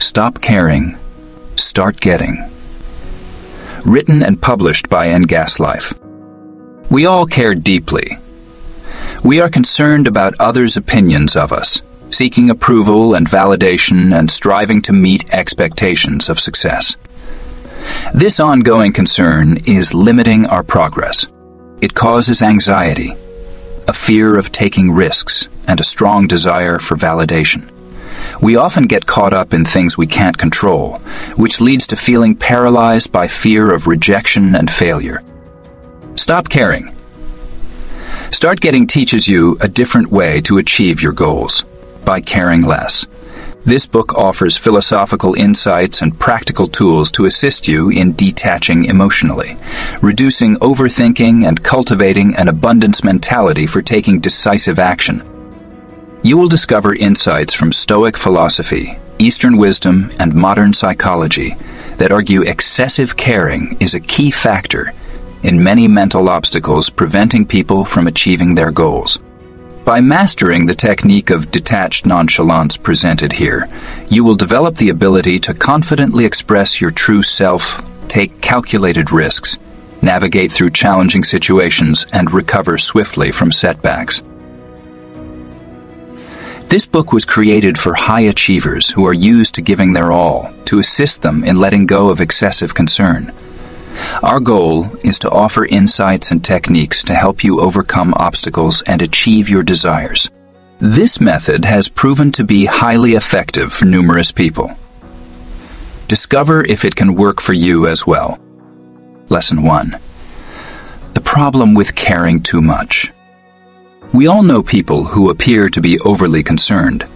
Stop Caring, Start Getting. Written and published by Ngaslife. We all care deeply. We are concerned about others' opinions of us, seeking approval and validation and striving to meet expectations of success. This ongoing concern is limiting our progress. It causes anxiety, a fear of taking risks, and a strong desire for validation. We often get caught up in things we can't control, which leads to feeling paralyzed by fear of rejection and failure. Stop caring. Start Getting teaches you a different way to achieve your goals by caring less. This book offers philosophical insights and practical tools to assist you in detaching emotionally, reducing overthinking, and cultivating an abundance mentality for taking decisive action. You will discover insights from Stoic philosophy, Eastern wisdom, and modern psychology that argue excessive caring is a key factor in many mental obstacles preventing people from achieving their goals. By mastering the technique of detached nonchalance presented here, you will develop the ability to confidently express your true self, take calculated risks, navigate through challenging situations, and recover swiftly from setbacks. This book was created for high achievers who are used to giving their all to assist them in letting go of excessive concern. Our goal is to offer insights and techniques to help you overcome obstacles and achieve your desires. This method has proven to be highly effective for numerous people. Discover if it can work for you as well. Lesson 1 The problem with caring too much. We all know people who appear to be overly concerned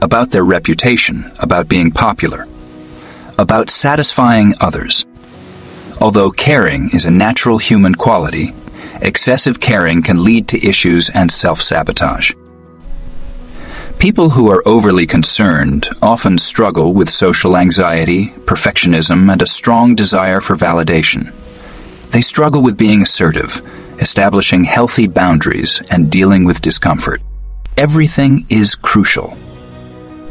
about their reputation, about being popular, about satisfying others. Although caring is a natural human quality, excessive caring can lead to issues and self-sabotage. People who are overly concerned often struggle with social anxiety, perfectionism, and a strong desire for validation. They struggle with being assertive, establishing healthy boundaries, and dealing with discomfort. Everything is crucial.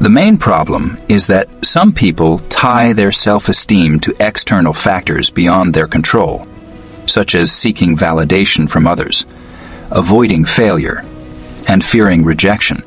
The main problem is that some people tie their self-esteem to external factors beyond their control, such as seeking validation from others, avoiding failure, and fearing rejection.